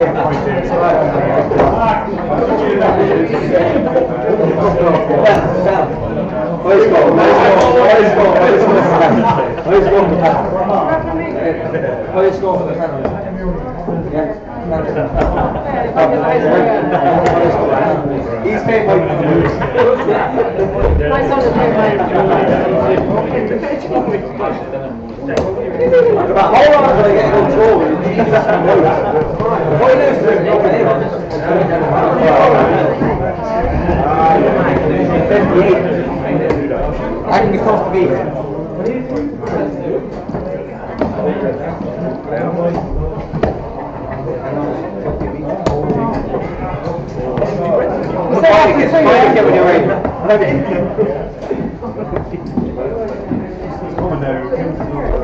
Let's go for the penalty. He's paying by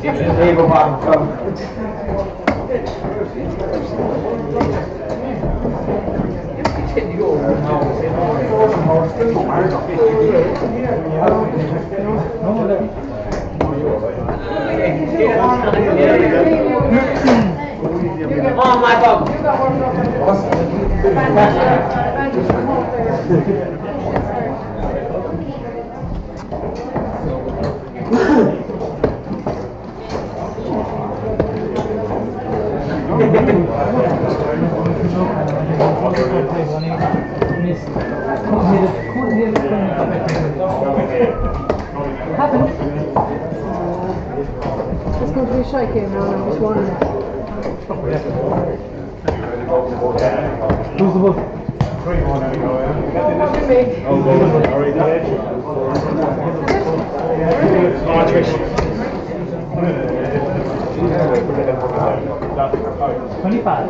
very Hold on until I to beat. Come on, my dog. It's going to be shaky now, I'm just wondering. Who's the book? Twenty-five.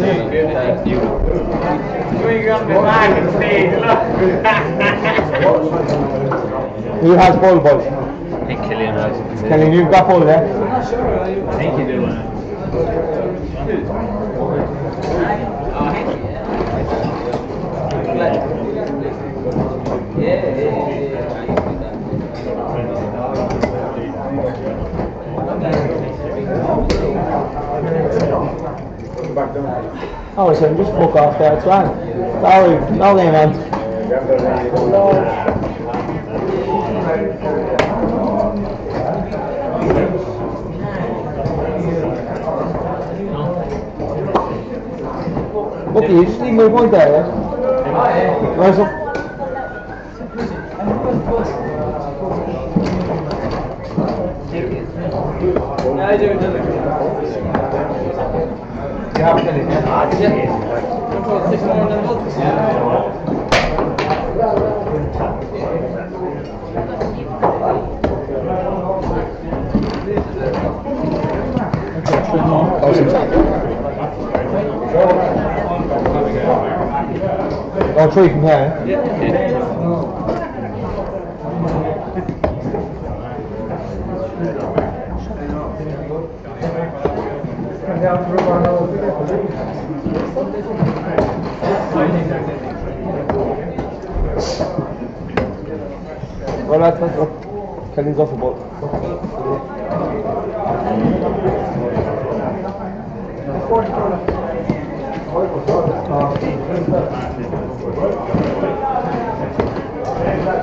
Thank you. You're gonna be back and stage, look. Who has ball, boys? I think Killian has. Kelly, you've got ball there. I think you do. Oh, so just fuck off there, it's fine. Sorry, no game on. Look, you just need my point there, yeah? Russell? I do another. You have to Six more than us. Oh, three from here.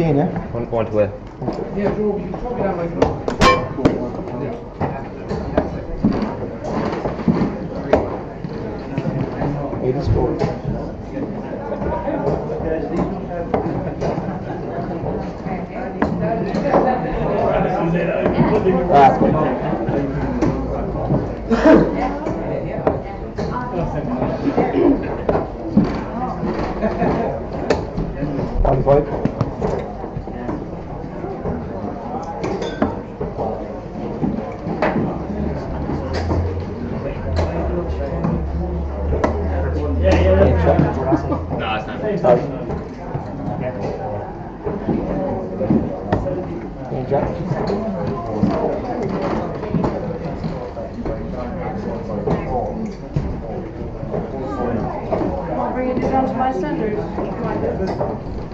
15, yeah? 1.12. Yeah, you can it. Eight is four. No, it's not. Check. I'll bring it down to my centers.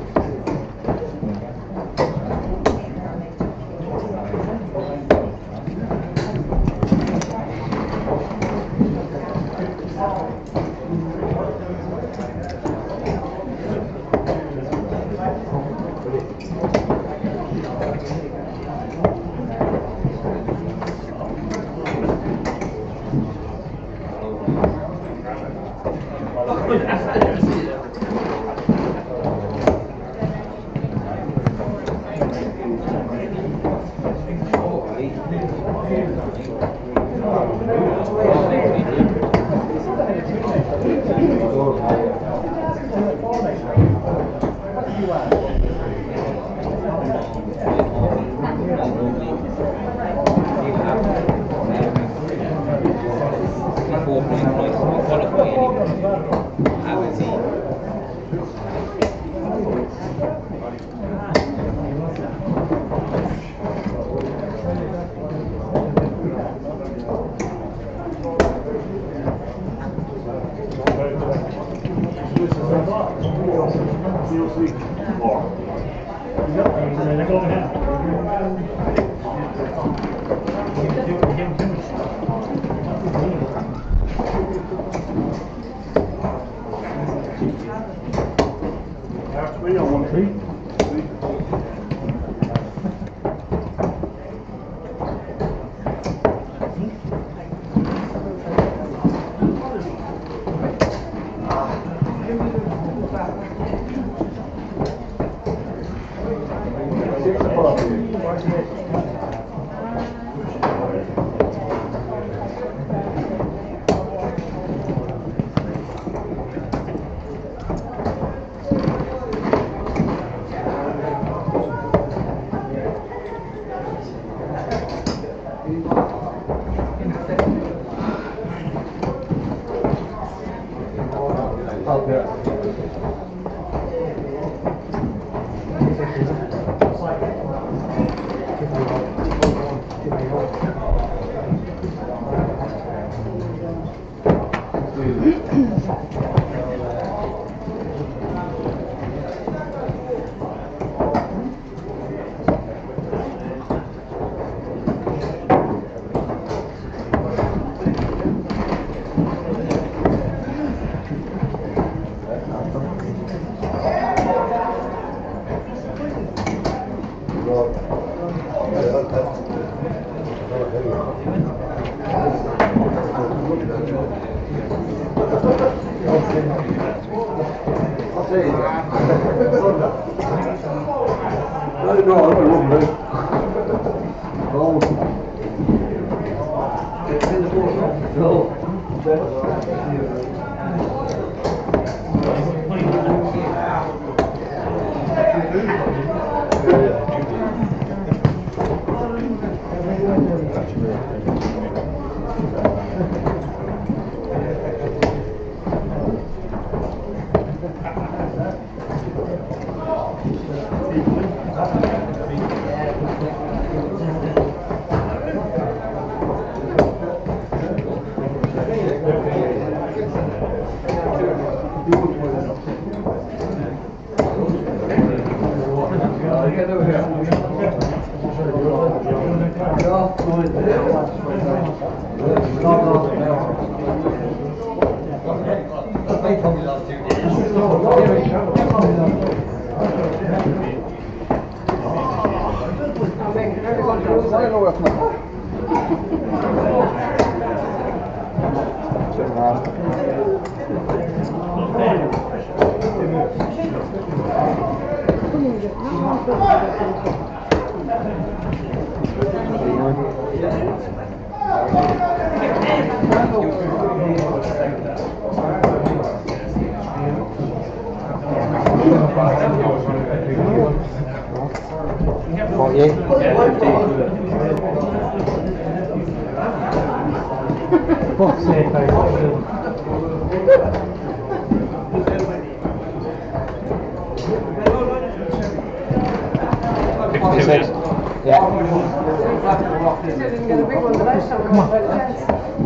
out there. sei. No, no, no, no. Vamos. No. Forse, Come on.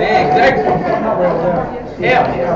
Yeah, exactly. Yeah.